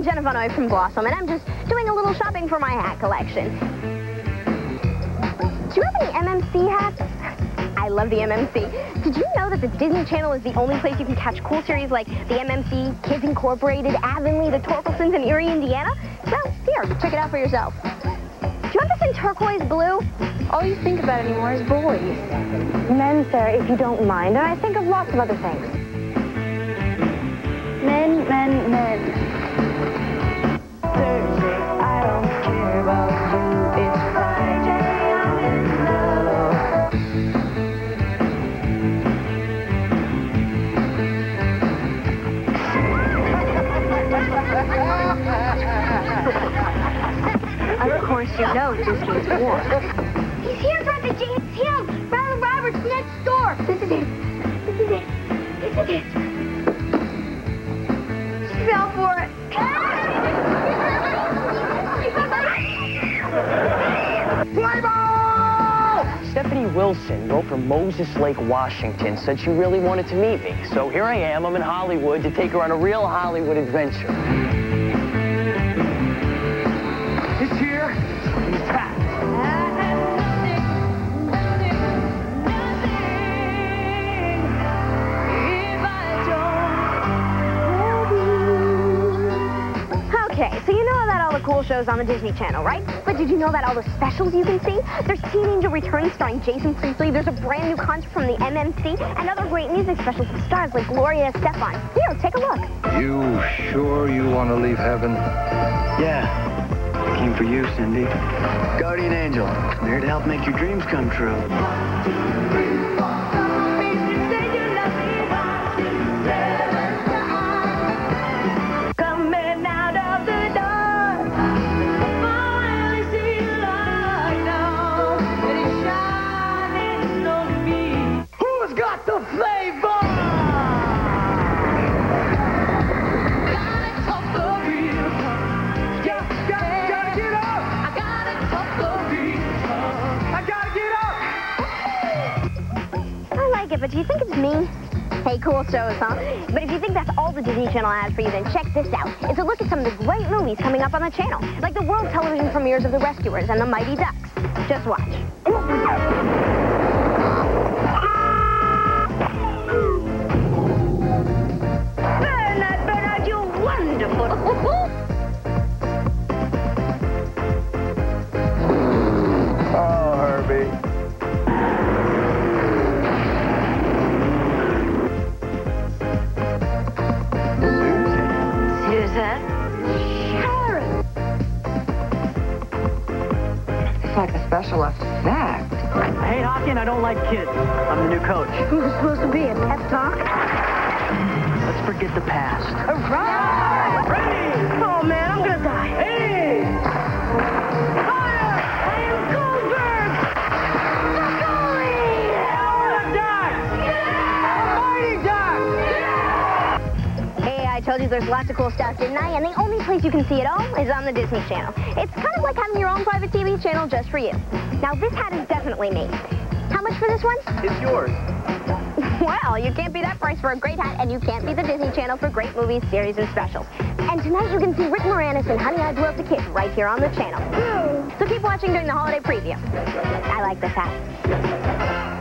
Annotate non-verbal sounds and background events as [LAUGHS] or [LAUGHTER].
I'm Jenna Von Oy from Blossom, and I'm just doing a little shopping for my hat collection. Do you have any MMC hats? I love the MMC. Did you know that the Disney Channel is the only place you can catch cool series like the MMC, Kids Incorporated, Avonlea, the Torkelsons, and Erie, Indiana? Well, here, check it out for yourself. Do you want this in turquoise blue? All you think about anymore is boys. Men, sir, if you don't mind, and I think of lots of other things. Men, men, men. Course you know Disney's war. He's here, Brother James. Him, Ronald Roberts next door. This is it. This is it. This is it. She fell for it. Play ball! Stephanie Wilson wrote from Moses Lake, Washington, said she really wanted to meet me. So here I am, I'm in Hollywood to take her on a real Hollywood adventure. Cool shows on the Disney Channel, right? But did you know about all the specials you can see? There's Teen Angel Returns starring Jason Priestley. There's a brand new concert from the MMC and other great music specials with stars like Gloria Estefan. Here, take a look. You sure you want to leave heaven? Yeah. I came for you, Cindy. Guardian Angel. I'm here to help make your dreams come true. Coming like it, but do you think it's me? Hey, cool shows, huh? But if you think that's all the Disney Channel has for you, then check this out. It's a look at some of the great movies coming up on the channel, like the world television premieres of The Rescuers and The Mighty Ducks. Just watch. Like a special effect. Hey, Hawken, I don't like kids. I'm the new coach. Who's supposed to be a pep talk? Let's forget the past. Oh, told you there's lots of cool stuff, didn't I? And the only place you can see it all is on the Disney Channel. It's kind of like having your own private TV channel just for you. Now, this hat is definitely me. How much for this one? It's yours. [LAUGHS] Well, you can't beat that price for a great hat, and you can't beat the Disney Channel for great movies, series, and specials. And tonight you can see Rick Moranis and Honey, I Blew Up the Kid right here on the channel. So keep watching during the holiday preview. I like this hat.